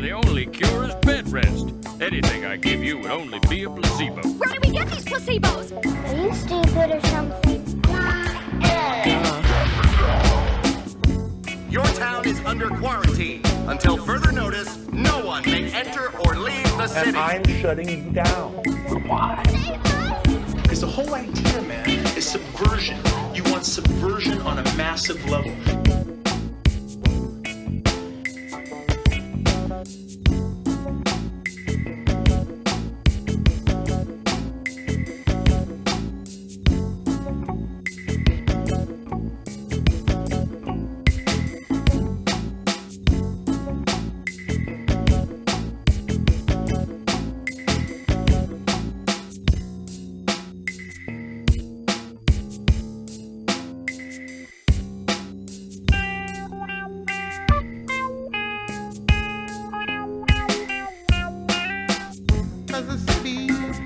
Now, the only cure is bed rest. Anything I give you would only be a placebo. Where do we get these placebos? Are you stupid or something? Your town is under quarantine. Until further notice, no one may enter or leave the city. And I'm shutting you down. Why? Because the whole idea, man, is subversion. You want subversion on a massive level.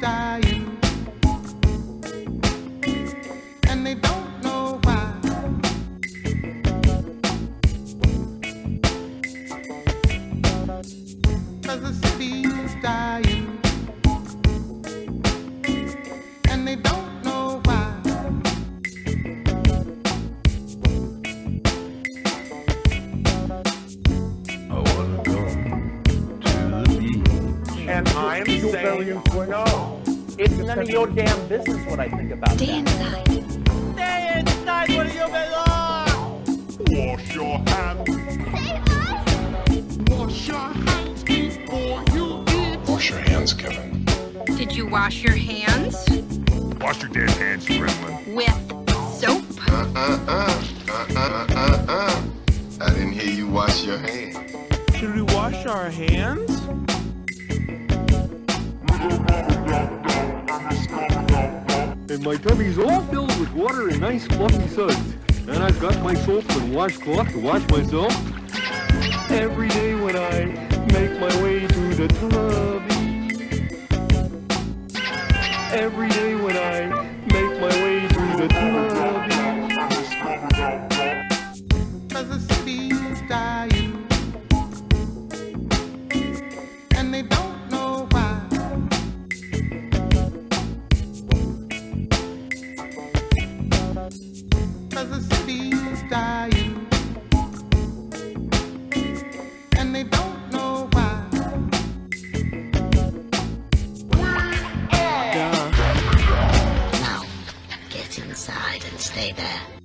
Dying. And they don't know why. Cause the city's dying. I'm saying. It's none of your damn business what I think about Stay that. inside. Wash your hands. Wash your hands before you eat. Wash your hands, Kevin. Did you wash your hands Wash your damn hands, Gremlin. with soap? Uh uh uh. Uh uh uh uh. I didn't hear you wash your hands. Should we wash our hands? My tummy's all filled with water and nice fluffy suds. And I've got my soap and washcloth to wash myself. Every day when I make my way to the tubby. Every day when I make my way to the tubby. Cause the Cause the city's dying. And they don't know why. Duh. Now, get inside and stay there.